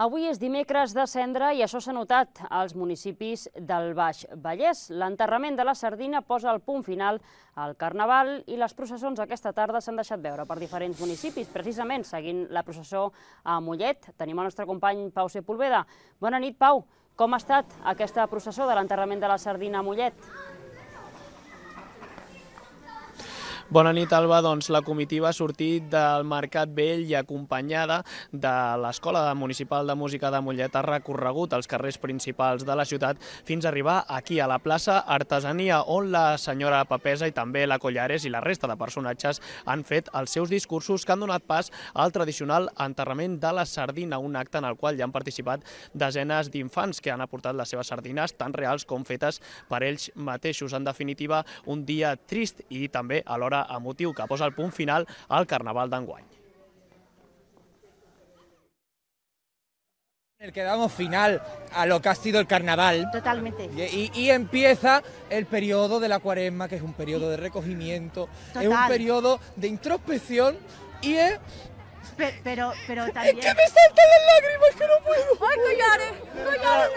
Avui és dimecres de cendra i això s'ha notat als municipis del Baix Vallès. L'enterrament de la sardina posa el punt final al Carnaval i les processons aquesta tarda s'han deixat veure per diferents municipis. Precisament, seguint la processó a Mollet, tenim el nostre company Pau Sepulveda. Bona nit, Pau. Com ha estat aquesta processó de l'enterrament de la sardina a Mollet? Bona nit, Alba. Doncs la comitiva ha sortit del Mercat Vell i acompanyada de l'Escola Municipal de Música de Mollet ha recorregut els carrers principals de la ciutat fins a arribar aquí a la plaça Artesania, on la senyora Papesa i també la Collares i la resta de personatges han fet els seus discursos que han donat pas al tradicional enterrament de la sardina, un acte en el qual hi han participat desenes d'infants que han aportat les seves sardines, tan reals com fetes per ells mateixos. En definitiva, un dia trist i també alhora emotiu que posa el punt final al Carnaval d'enguany. el que damos final a lo que ha sido el carnaval. Totalmente. Y, y empieza el periodo de la cuaresma, que es un periodo de recogimiento, Total. es un periodo de introspección y es... Pero, pero, pero ¡Es que me saltan las lágrimas, que no puedo! ¡Ay, collares!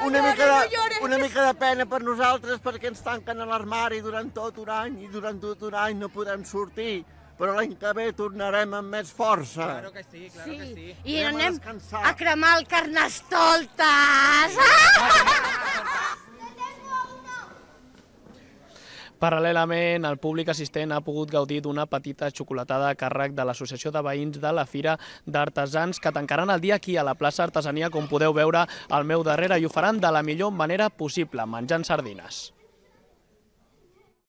¡Collares, no una, mica de, una mica de pena per nosaltres perquè ens tanquen a l'armari durant tot un any i durant tot un any no podem sortir, però l'any que ve tornarem amb més força. Claro que sí, claro que sí. I Anem a anem descansar. a cremar el carnestoltes! Paral·lelament, el públic assistent ha pogut gaudir d'una petita xocolatada a càrrec de l'Associació de Veïns de la Fira d'Artesans, que tancaran el dia aquí a la plaça Artesania, com podeu veure al meu darrere, i ho faran de la millor manera possible, menjant sardines.